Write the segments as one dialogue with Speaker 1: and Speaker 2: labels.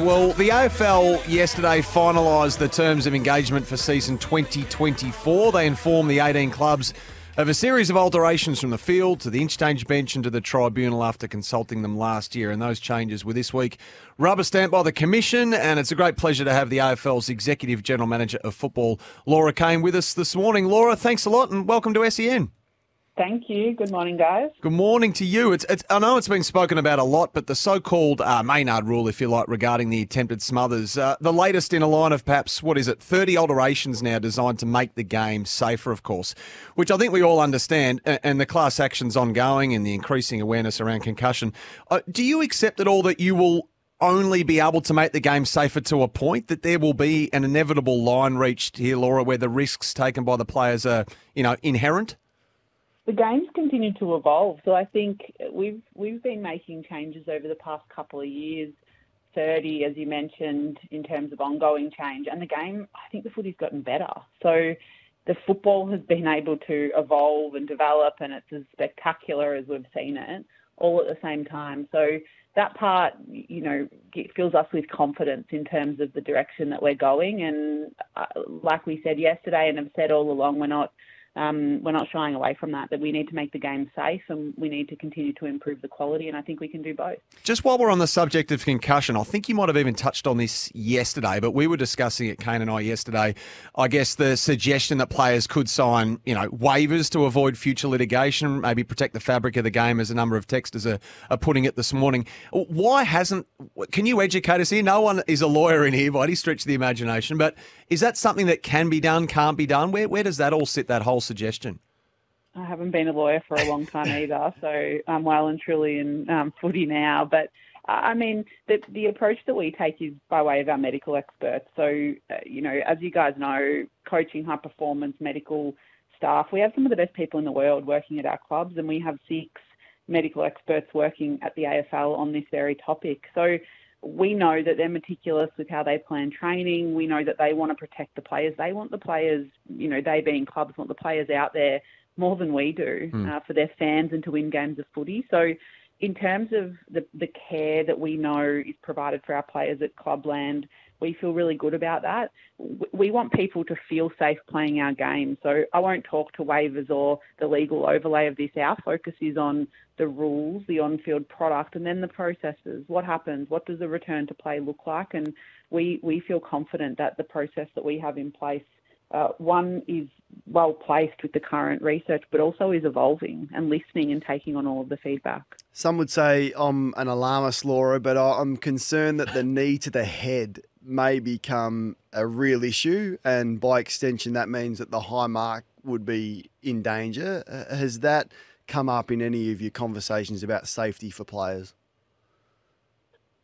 Speaker 1: Well, the AFL yesterday finalised the terms of engagement for season 2024. They informed the 18 clubs of a series of alterations from the field to the interchange bench and to the tribunal after consulting them last year. And those changes were this week rubber stamped by the Commission. And it's a great pleasure to have the AFL's Executive General Manager of Football, Laura Kane, with us this morning. Laura, thanks a lot and welcome to SEN.
Speaker 2: Thank you. Good morning, guys.
Speaker 1: Good morning to you. It's, it's I know it's been spoken about a lot, but the so-called uh, Maynard rule, if you like, regarding the attempted smothers, uh, the latest in a line of perhaps what is it, thirty alterations now designed to make the game safer, of course, which I think we all understand, and, and the class actions ongoing and the increasing awareness around concussion. Uh, do you accept at all that you will only be able to make the game safer to a point that there will be an inevitable line reached here, Laura, where the risks taken by the players are, you know, inherent?
Speaker 2: The game's continued to evolve. So I think we've we've been making changes over the past couple of years. 30, as you mentioned, in terms of ongoing change, and the game. I think the footy's gotten better. So the football has been able to evolve and develop, and it's as spectacular as we've seen it, all at the same time. So that part, you know, fills us with confidence in terms of the direction that we're going. And uh, like we said yesterday, and have said all along, we're not um, we're not shying away from that, that we need to make the game safe and we need to continue to improve the quality, and I think we can do both.
Speaker 1: Just while we're on the subject of concussion, I think you might have even touched on this yesterday, but we were discussing it, Kane and I, yesterday. I guess the suggestion that players could sign, you know, waivers to avoid future litigation, maybe protect the fabric of the game, as a number of texters are, are putting it this morning. Why hasn't, can you educate us here? No one is a lawyer in here by any stretch of the imagination, but is that something that can be done, can't be done? Where, where does that all sit, that whole suggestion?
Speaker 2: I haven't been a lawyer for a long time either, so I'm well and truly in um, footy now. But I mean, the the approach that we take is by way of our medical experts. So, uh, you know, as you guys know, coaching high performance medical staff, we have some of the best people in the world working at our clubs, and we have six medical experts working at the AFL on this very topic. So we know that they're meticulous with how they plan training. We know that they want to protect the players. They want the players, you know, they being clubs want the players out there more than we do mm. uh, for their fans and to win games of footy. So, in terms of the, the care that we know is provided for our players at Clubland, we feel really good about that. We want people to feel safe playing our game. So I won't talk to waivers or the legal overlay of this. Our focus is on the rules, the on field product, and then the processes. What happens? What does the return to play look like? And we, we feel confident that the process that we have in place uh, one is well placed with the current research, but also is evolving and listening and taking on all of the feedback.
Speaker 3: Some would say I'm an alarmist, Laura, but I'm concerned that the knee to the head may become a real issue, and by extension, that means that the high mark would be in danger. Uh, has that come up in any of your conversations about safety for players?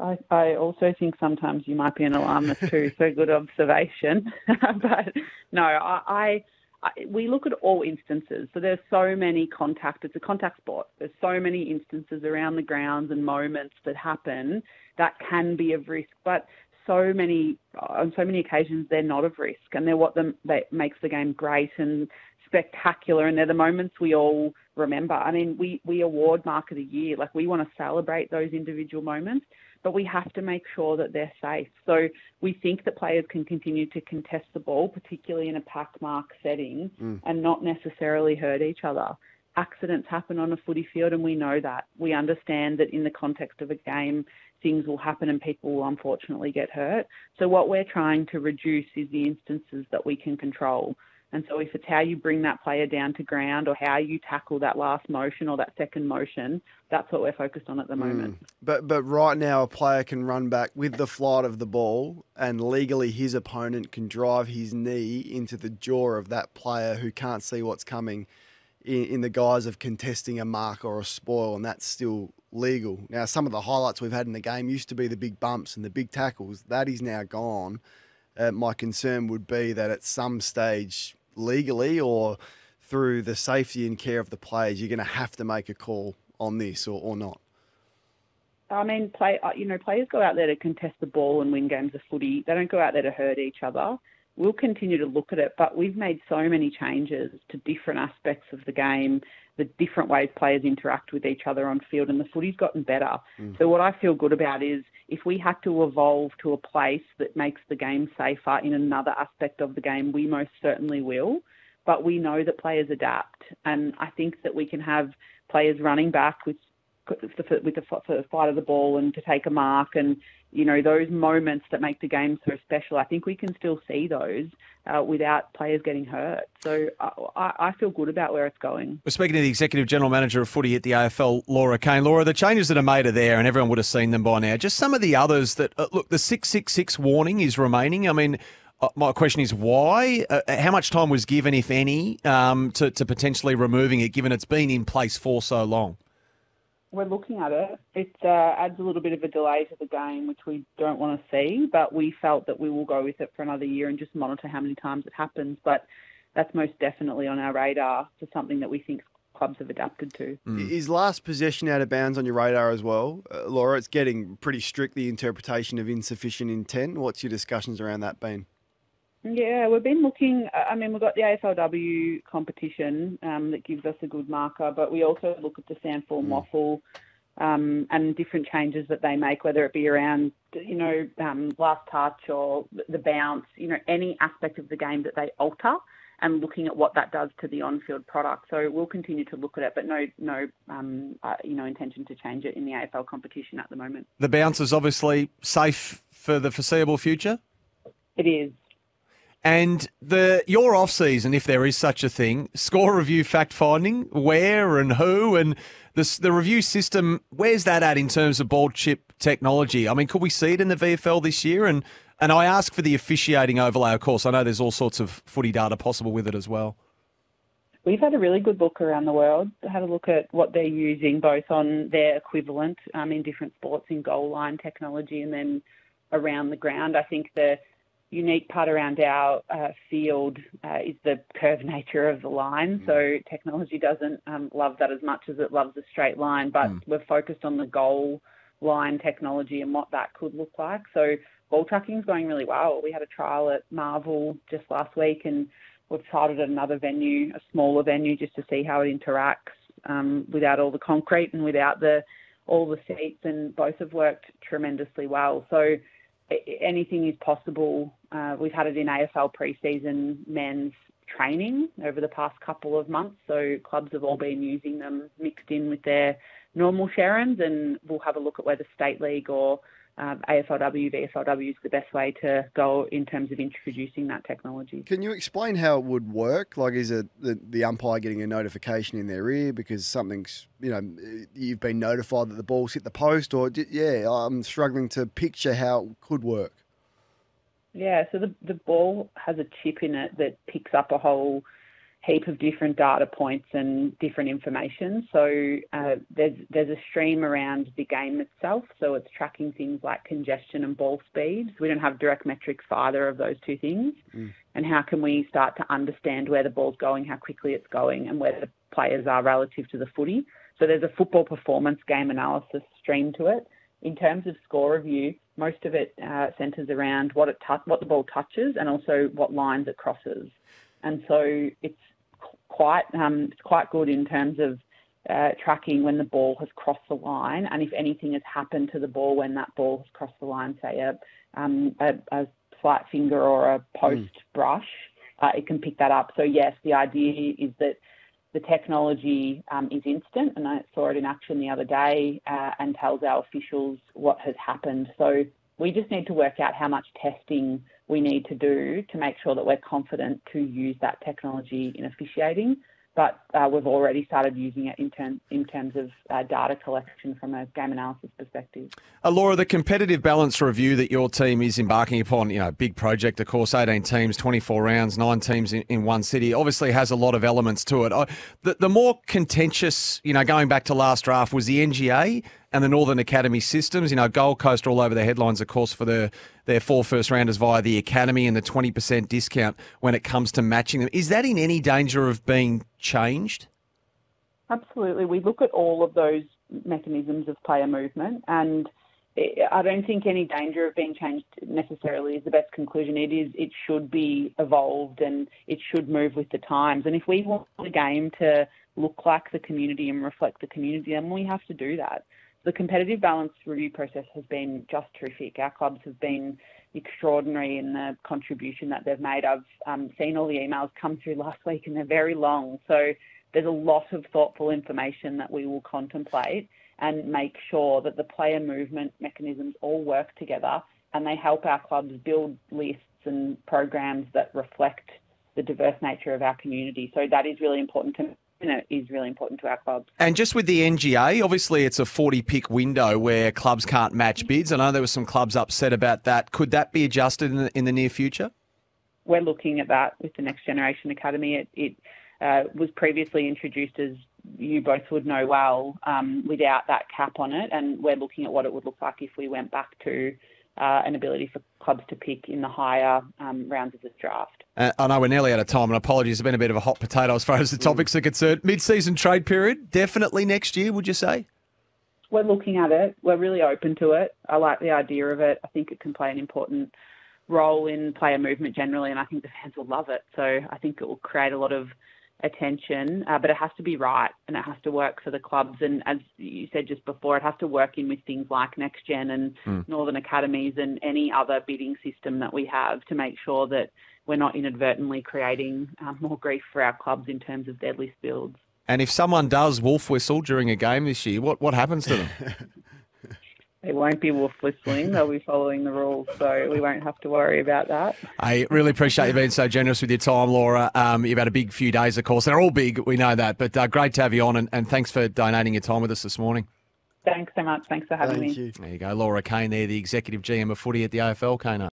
Speaker 2: I, I also think sometimes you might be an alarmist too. so good observation. but no, I, I, I, we look at all instances. So there's so many contact. It's a contact sport. There's so many instances around the grounds and moments that happen that can be of risk. But so many on so many occasions they're not of risk, and they're what the, that makes the game great and spectacular. And they're the moments we all remember. I mean, we we award Mark of the Year. Like we want to celebrate those individual moments but we have to make sure that they're safe. So we think that players can continue to contest the ball, particularly in a pack mark setting, mm. and not necessarily hurt each other. Accidents happen on a footy field, and we know that. We understand that in the context of a game, things will happen and people will unfortunately get hurt. So, what we're trying to reduce is the instances that we can control. And so, if it's how you bring that player down to ground or how you tackle that last motion or that second motion, that's what we're focused on at the moment. Mm.
Speaker 3: But but right now, a player can run back with the flight of the ball, and legally, his opponent can drive his knee into the jaw of that player who can't see what's coming, in, in the guise of contesting a mark or a spoil, and that's still legal. Now, some of the highlights we've had in the game used to be the big bumps and the big tackles. That is now gone. Uh, my concern would be that at some stage legally or through the safety and care of the players, you're going to have to make a call on this or, or not?
Speaker 2: I mean, play. Uh, you know, players go out there to contest the ball and win games of footy. They don't go out there to hurt each other. We'll continue to look at it, but we've made so many changes to different aspects of the game the different ways players interact with each other on field, and the footy's gotten better. Mm. So what I feel good about is if we had to evolve to a place that makes the game safer in another aspect of the game, we most certainly will. But we know that players adapt, and I think that we can have players running back with with the, the fight of the ball and to take a mark and you know those moments that make the game so special. I think we can still see those uh, without players getting hurt. So I, I, feel good about where it's going.
Speaker 1: We're speaking to the executive general manager of footy at the AFL, Laura Kane. Laura, the changes that are made are there, and everyone would have seen them by now. Just some of the others that uh, look, the six six six warning is remaining. I mean. Uh, my question is why? Uh, how much time was given, if any, um, to, to potentially removing it, given it's been in place for so long?
Speaker 2: We're looking at it. It uh, adds a little bit of a delay to the game, which we don't want to see. But we felt that we will go with it for another year and just monitor how many times it happens. But that's most definitely on our radar for something that we think clubs have adapted to.
Speaker 3: Mm. Is last possession out of bounds on your radar as well, uh, Laura? It's getting pretty strict the interpretation of insufficient intent. What's your discussions around that been?
Speaker 2: Yeah, we've been looking. I mean, we've got the AFLW competition um, that gives us a good marker, but we also look at the SANFL mm. WAFL um, and different changes that they make, whether it be around, you know, um, last touch or the bounce, you know, any aspect of the game that they alter and looking at what that does to the on-field product. So we'll continue to look at it, but no, no, um, uh, you know, intention to change it in the AFL competition at the moment.
Speaker 1: The bounce is obviously safe for the foreseeable future.
Speaker 2: It is.
Speaker 1: And the your off season, if there is such a thing, score review fact finding, where and who, and the the review system. Where's that at in terms of ball chip technology? I mean, could we see it in the VFL this year? And and I ask for the officiating overlay. Of course, I know there's all sorts of footy data possible with it as well.
Speaker 2: We've had a really good look around the world. Had a look at what they're using, both on their equivalent um, in different sports in goal line technology, and then around the ground. I think the unique part around our uh, field uh, is the curved nature of the line. Mm. So technology doesn't um, love that as much as it loves a straight line, but mm. we're focused on the goal line technology and what that could look like. So ball tracking is going really well. We had a trial at Marvel just last week, and we've tried it at another venue, a smaller venue, just to see how it interacts um, without all the concrete and without the all the seats, and both have worked tremendously well. So anything is possible. Uh, we've had it in AFL preseason men's training over the past couple of months, so clubs have all been using them mixed in with their normal Sherrins, and we'll have a look at whether State League or um, AFLW, VFLW is the best way to go in terms of introducing that technology.
Speaker 3: Can you explain how it would work? Like, is it the, the umpire getting a notification in their ear because something's, you know, you've been notified that the ball's hit the post? Or, yeah, I'm struggling to picture how it could work.
Speaker 2: Yeah, so the, the ball has a chip in it that picks up a whole heap of different data points and different information. So uh, there's there's a stream around the game itself. So it's tracking things like congestion and ball speeds. We don't have direct metrics for either of those two things. Mm. And how can we start to understand where the ball's going, how quickly it's going, and where the players are relative to the footy? So there's a football performance game analysis stream to it. In terms of score review, most of it uh, centres around what it tu- what the ball touches and also what lines it crosses. And so it's quite um, quite good in terms of uh, tracking when the ball has crossed the line, and if anything has happened to the ball when that ball has crossed the line, say a um, a, a, slight finger or a post mm. brush, uh, it can pick that up. So yes, the idea is that the technology um, is instant, and I saw it in action the other day, uh, and tells our officials what has happened. So we just need to work out how much testing we need to do to make sure that we're confident to use that technology in officiating. But uh, we've already started using it in, in terms of uh, data collection from a game analysis perspective.
Speaker 1: Uh, Laura, the competitive balance review that your team is embarking upon, you know, big project, of course, 18 teams, 24 rounds, nine teams in, in one city, obviously has a lot of elements to it. the, the more contentious, you know, going back to last draft was the NGA and the Northern Academy systems. You know, Gold Coast all over the headlines, of course, for their, their four first rounders via the Academy and the 20% discount when it comes to matching them. Is that in any danger of being changed?
Speaker 2: Absolutely. We look at all of those mechanisms of player movement and I don't think any danger of being changed necessarily is the best conclusion. It is. It should be evolved and it should move with the times. And if we want the game to look like the community and reflect the community, then we have to do that. The competitive balance review process has been just terrific. Our clubs have been extraordinary in the contribution that they've made. I've um, seen all the emails come through last week and they're very long. So there's a lot of thoughtful information that we will contemplate and make sure that the player movement mechanisms all work together and they help our clubs build lists and programs that reflect the diverse nature of our community. So that is really important to know, is really important to our clubs.
Speaker 1: And just with the NGA, obviously it's a 40 pick window where clubs can't match bids. I know there were some clubs upset about that. Could that be adjusted in the, in the near future?
Speaker 2: We're looking at that with the Next Generation Academy. It, it uh, was previously introduced as you both would know well um, without that cap on it, and we're looking at what it would look like if we went back to uh, an ability for clubs to pick in the higher um, rounds of this draft.
Speaker 1: Uh, I know we're nearly out of time, and apologies, it's been a bit of a hot potato as far as the topics are concerned. Mid-season trade period, definitely next year, would you say?
Speaker 2: We're looking at it. We're really open to it. I like the idea of it. I think it can play an important role in player movement generally, and I think the fans will love it. So I think it will create a lot of attention, uh, but it has to be right and it has to work for the clubs. And as you said just before, it has to work in with things like Next Gen and mm. Northern Academies and any other bidding system that we have to make sure that we're not inadvertently creating um, more grief for our clubs in terms of their list builds.
Speaker 1: And if someone does wolf whistle during a game this year, what, what happens to them?
Speaker 2: They won't be wolf whistling. They'll be following the rules, so we won't have to worry about that.
Speaker 1: I really appreciate you being so generous with your time, Laura. Um, you've had a big few days, of course. They're all big, we know that, but uh, great to have you on, and, and, thanks for donating your time with us this morning.
Speaker 2: Thanks so much. Thanks for having
Speaker 3: Thank
Speaker 2: me.
Speaker 3: You.
Speaker 1: There you go, Laura Kane there, the executive GM of footy at the AFL, Kane.